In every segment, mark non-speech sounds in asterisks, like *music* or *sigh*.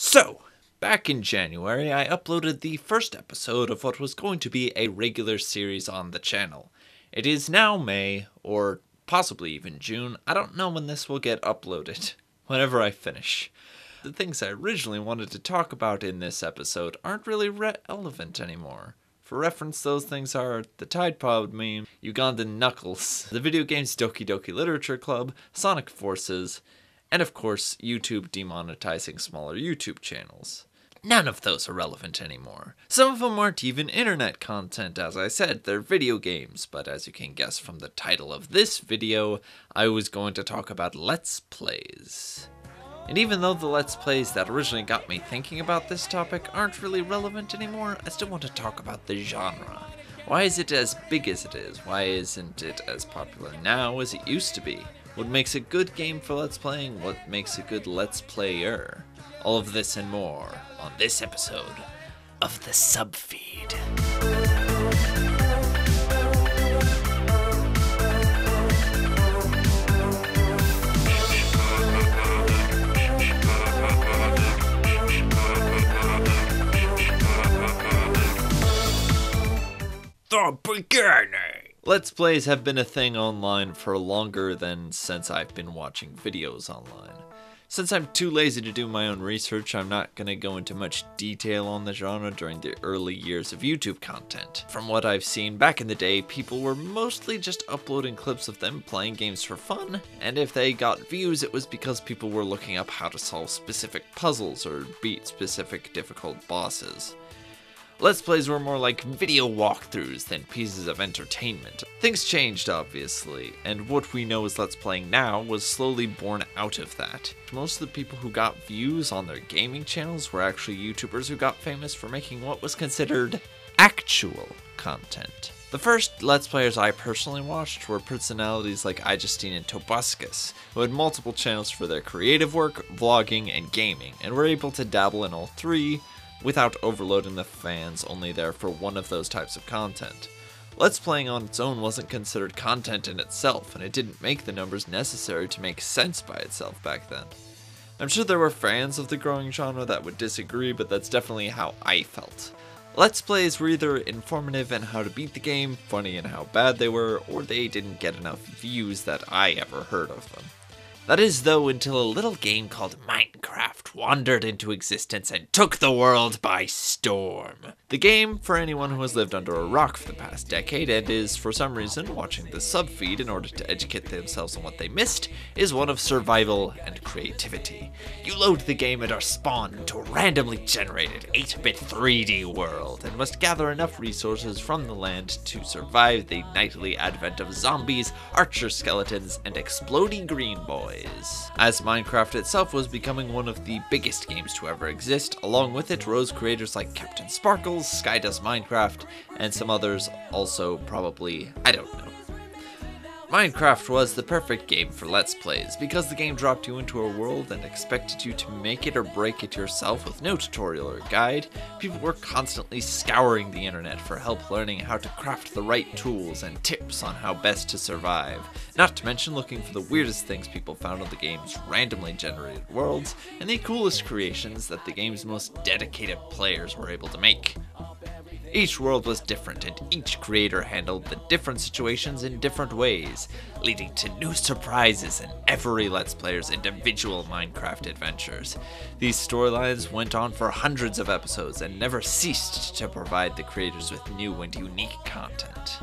So, back in January, I uploaded the first episode of what was going to be a regular series on the channel. It is now May, or possibly even June. I don't know when this will get uploaded. *laughs* Whenever I finish. The things I originally wanted to talk about in this episode aren't really relevant anymore. For reference, those things are the Tide Pod meme, Ugandan Knuckles, the video games Doki Doki Literature Club, Sonic Forces, and of course, YouTube demonetizing smaller YouTube channels. None of those are relevant anymore. Some of them aren't even internet content, as I said, they're video games, but as you can guess from the title of this video, I was going to talk about Let's Plays. And even though the Let's Plays that originally got me thinking about this topic aren't really relevant anymore, I still want to talk about the genre. Why is it as big as it is? Why isn't it as popular now as it used to be? What makes a good game for Let's Playing? What makes a good Let's Player? All of this and more on this episode of the Subfeed. The beginning! Let's Plays have been a thing online for longer than since I've been watching videos online. Since I'm too lazy to do my own research, I'm not going to go into much detail on the genre during the early years of YouTube content. From what I've seen back in the day, people were mostly just uploading clips of them playing games for fun, and if they got views, it was because people were looking up how to solve specific puzzles or beat specific difficult bosses. Let's Plays were more like video walkthroughs than pieces of entertainment. Things changed, obviously, and what we know as Let's Playing now was slowly born out of that. Most of the people who got views on their gaming channels were actually YouTubers who got famous for making what was considered actual content. The first Let's Players I personally watched were personalities like iJustine and Tobuscus, who had multiple channels for their creative work, vlogging, and gaming, and were able to dabble in all three, without overloading the fans only there for one of those types of content. Let's Playing on its own wasn't considered content in itself, and it didn't make the numbers necessary to make sense by itself back then. I'm sure there were fans of the growing genre that would disagree, but that's definitely how I felt. Let's Plays were either informative in how to beat the game, funny in how bad they were, or they didn't get enough views that I ever heard of them. That is, though, until a little game called Minecraft wandered into existence and took the world by storm. The game, for anyone who has lived under a rock for the past decade and is, for some reason, watching the subfeed in order to educate themselves on what they missed, is one of survival and creativity. You load the game and are spawned into a randomly generated 8 bit 3D world and must gather enough resources from the land to survive the nightly advent of zombies, archer skeletons, and exploding green boys. As Minecraft itself was becoming one of the biggest games to ever exist, along with it rose creators like CaptainSparklez, Sky Does Minecraft, and some others also probably, I don't know. Minecraft was the perfect game for Let's Plays because the game dropped you into a world and expected you to make it or break it yourself with no tutorial or guide. People were constantly scouring the internet for help learning how to craft the right tools and tips on how best to survive. Not to mention looking for the weirdest things people found on the game's randomly generated worlds and the coolest creations that the game's most dedicated players were able to make. Each world was different, and each creator handled the different situations in different ways, leading to new surprises in every Let's Player's individual Minecraft adventures. These storylines went on for hundreds of episodes and never ceased to provide the creators with new and unique content.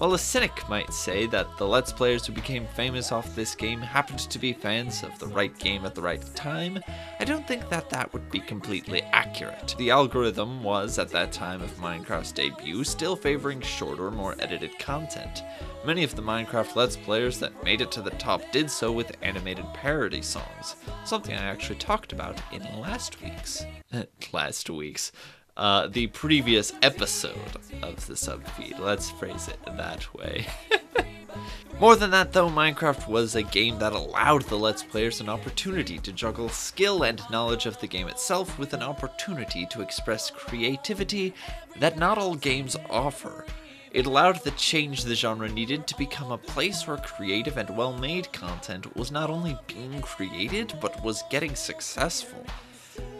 While a cynic might say that the Let's Players who became famous off this game happened to be fans of the right game at the right time, I don't think that that would be completely accurate. The algorithm was, at that time of Minecraft's debut, still favoring shorter, more edited content. Many of the Minecraft Let's Players that made it to the top did so with animated parody songs, something I actually talked about in last week's. *laughs* last week's uh, the previous episode of the subfeed. Let's phrase it that way. *laughs* More than that, though, Minecraft was a game that allowed the Let's Players an opportunity to juggle skill and knowledge of the game itself with an opportunity to express creativity that not all games offer. It allowed the change the genre needed to become a place where creative and well made content was not only being created, but was getting successful.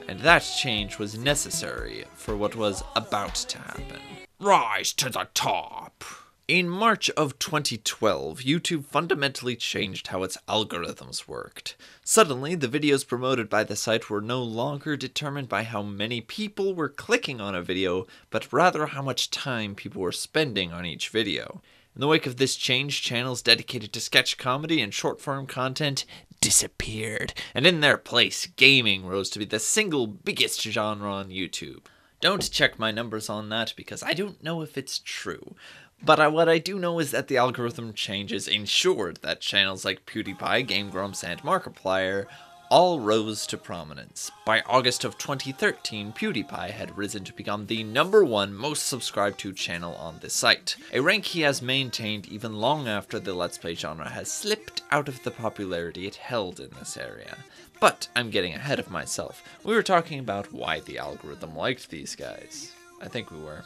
And that change was necessary for what was about to happen. Rise to the top! In March of 2012, YouTube fundamentally changed how its algorithms worked. Suddenly, the videos promoted by the site were no longer determined by how many people were clicking on a video, but rather how much time people were spending on each video. In the wake of this change, channels dedicated to sketch comedy and short form content disappeared, and in their place, gaming rose to be the single biggest genre on YouTube. Don't check my numbers on that because I don't know if it's true. But I, what I do know is that the algorithm changes ensured that channels like PewDiePie, Game Grumps, and Markiplier all rose to prominence. By August of 2013, PewDiePie had risen to become the number one most subscribed to channel on the site, a rank he has maintained even long after the Let's Play genre has slipped out of the popularity it held in this area. But I'm getting ahead of myself. We were talking about why the algorithm liked these guys. I think we were.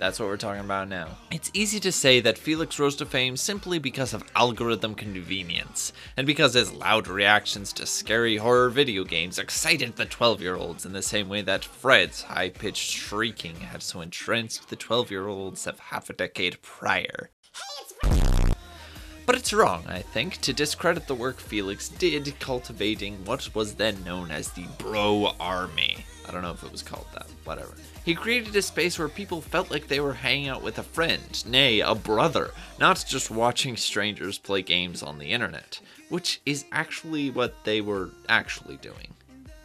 That's what we're talking about now. It's easy to say that Felix rose to fame simply because of algorithm convenience, and because his loud reactions to scary horror video games excited the 12 year olds in the same way that Fred's high pitched shrieking had so entranced the 12 year olds of half a decade prior. But it's wrong, I think, to discredit the work Felix did cultivating what was then known as the Bro Army. I don't know if it was called that, whatever. He created a space where people felt like they were hanging out with a friend, nay, a brother, not just watching strangers play games on the internet, which is actually what they were actually doing.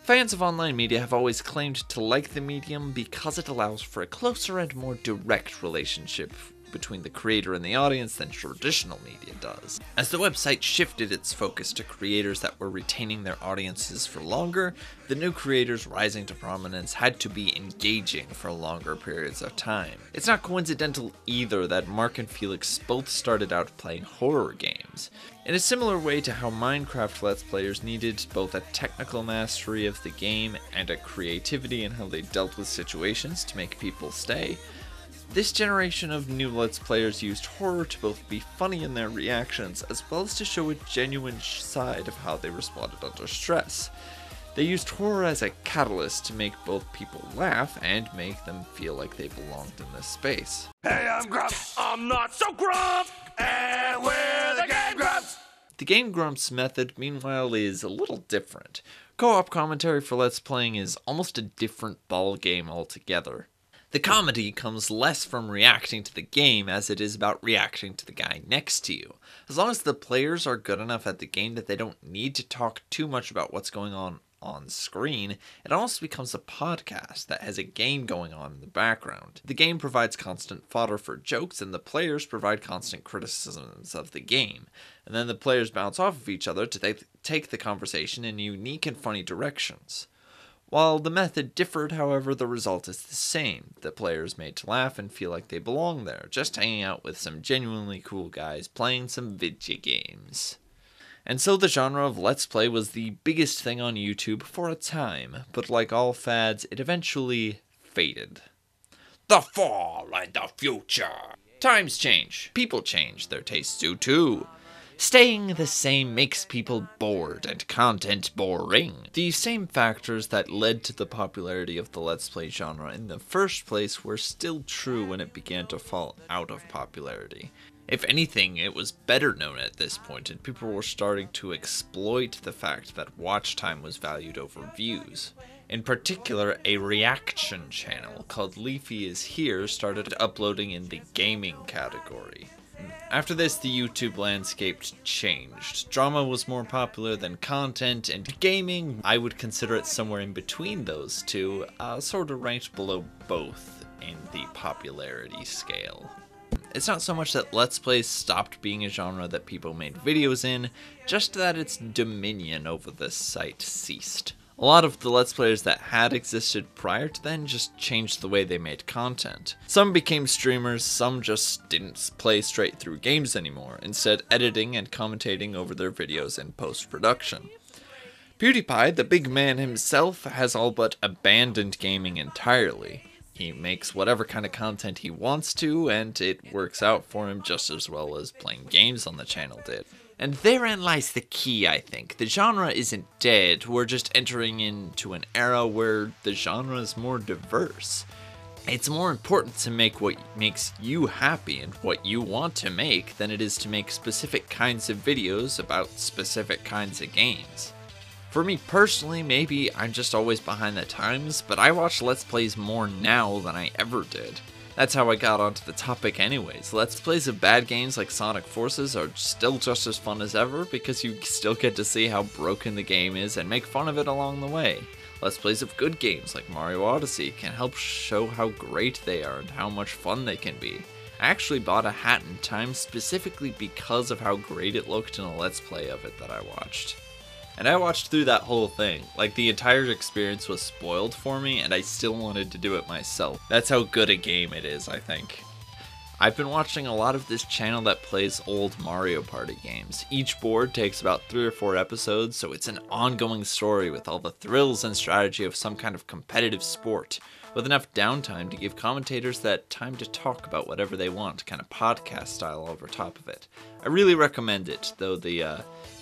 Fans of online media have always claimed to like the medium because it allows for a closer and more direct relationship between the creator and the audience than traditional media does. As the website shifted its focus to creators that were retaining their audiences for longer, the new creators rising to prominence had to be engaging for longer periods of time. It's not coincidental either that Mark and Felix both started out playing horror games. In a similar way to how Minecraft Let's Players needed both a technical mastery of the game and a creativity in how they dealt with situations to make people stay, this generation of new Let's Players used horror to both be funny in their reactions, as well as to show a genuine side of how they responded under stress. They used horror as a catalyst to make both people laugh and make them feel like they belonged in this space. Hey, I'm Grump. I'm not so Grump. And we're the Game Grumps. The Game Grumps method, meanwhile, is a little different. Co op commentary for Let's Playing is almost a different ball game altogether. The comedy comes less from reacting to the game as it is about reacting to the guy next to you. As long as the players are good enough at the game that they don't need to talk too much about what's going on on screen, it almost becomes a podcast that has a game going on in the background. The game provides constant fodder for jokes, and the players provide constant criticisms of the game. And then the players bounce off of each other to take the conversation in unique and funny directions. While the method differed, however, the result is the same. The players made to laugh and feel like they belong there, just hanging out with some genuinely cool guys playing some video games. And so the genre of Let's Play was the biggest thing on YouTube for a time, but like all fads, it eventually faded. The fall and the future. Times change, people change, their tastes do too. Staying the same makes people bored and content boring. The same factors that led to the popularity of the Let's Play genre in the first place were still true when it began to fall out of popularity. If anything, it was better known at this point, and people were starting to exploit the fact that watch time was valued over views. In particular, a reaction channel called LeafyIsHere started uploading in the gaming category. After this, the YouTube landscape changed. Drama was more popular than content, and gaming, I would consider it somewhere in between those two, uh, sort of ranked below both in the popularity scale. It's not so much that Let's Plays stopped being a genre that people made videos in, just that its dominion over the site ceased. A lot of the Let's Players that had existed prior to then just changed the way they made content. Some became streamers, some just didn't play straight through games anymore, instead editing and commentating over their videos in post-production. PewDiePie, the big man himself, has all but abandoned gaming entirely. He makes whatever kind of content he wants to, and it works out for him just as well as playing games on the channel did. And therein lies the key, I think. The genre isn't dead, we're just entering into an era where the genre is more diverse. It's more important to make what makes you happy and what you want to make than it is to make specific kinds of videos about specific kinds of games. For me personally, maybe I'm just always behind the times, but I watch Let's Plays more now than I ever did. That's how I got onto the topic anyways. Let's Plays of bad games like Sonic Forces are still just as fun as ever because you still get to see how broken the game is and make fun of it along the way. Let's Plays of good games like Mario Odyssey can help show how great they are and how much fun they can be. I actually bought A Hat in Time specifically because of how great it looked in a Let's Play of it that I watched. And I watched through that whole thing. Like, the entire experience was spoiled for me, and I still wanted to do it myself. That's how good a game it is, I think. I've been watching a lot of this channel that plays old Mario Party games. Each board takes about 3 or 4 episodes, so it's an ongoing story with all the thrills and strategy of some kind of competitive sport, with enough downtime to give commentators that time to talk about whatever they want, kind of podcast style over top of it. I really recommend it, though the uh,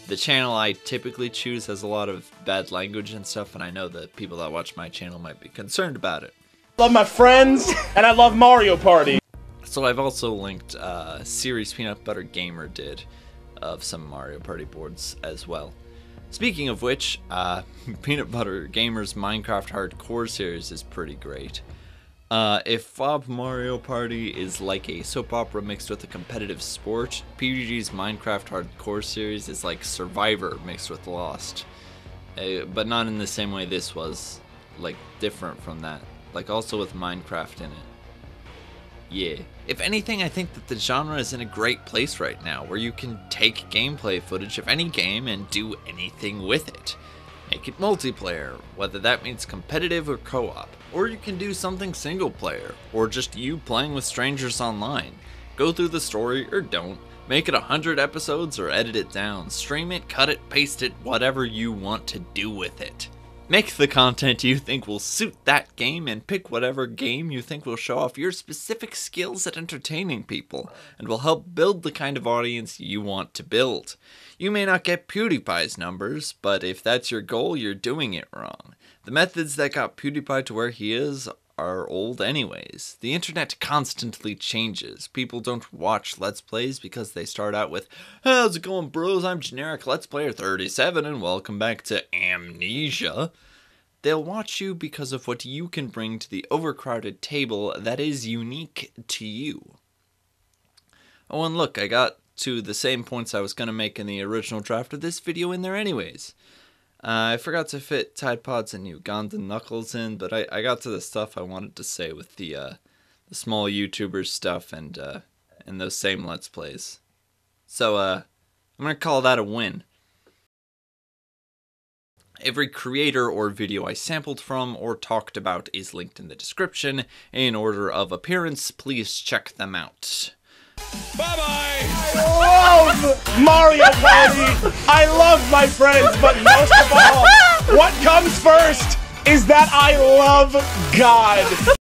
the channel I typically choose has a lot of bad language and stuff, and I know that people that watch my channel might be concerned about it. Love my friends, and I love Mario Party. So I've also linked uh, series Peanut Butter Gamer did of some Mario Party boards as well. Speaking of which, uh, *laughs* Peanut Butter Gamer's Minecraft Hardcore series is pretty great. Uh, if FOB Mario Party is like a soap opera mixed with a competitive sport, PBG's Minecraft Hardcore series is like Survivor mixed with Lost. Uh, but not in the same way this was, like different from that. Like also with Minecraft in it. Yeah. If anything, I think that the genre is in a great place right now, where you can take gameplay footage of any game and do anything with it. Make it multiplayer, whether that means competitive or co-op. Or you can do something single player, or just you playing with strangers online. Go through the story or don't. Make it 100 episodes or edit it down. Stream it, cut it, paste it, whatever you want to do with it. Make the content you think will suit that game and pick whatever game you think will show off your specific skills at entertaining people and will help build the kind of audience you want to build. You may not get PewDiePie's numbers, but if that's your goal, you're doing it wrong. The methods that got PewDiePie to where he is are old anyways. The internet constantly changes. People don't watch Let's Plays because they start out with, How's it going, bros? I'm generic Let's Player 37 and welcome back to Amnesia. They'll watch you because of what you can bring to the overcrowded table that is unique to you. Oh, and look, I got to the same points I was going to make in the original draft of this video in there anyways. Uh, I forgot to fit Tide Pods and Ugandan Knuckles in, but I, I got to the stuff I wanted to say with the uh, the small YouTubers stuff and uh, and those same Let's Plays. So uh, I'm gonna call that a win. Every creator or video I sampled from or talked about is linked in the description. In order of appearance, please check them out. Bye bye. I love Mario Party. I love my friends, but most of all, what comes first is that I love God.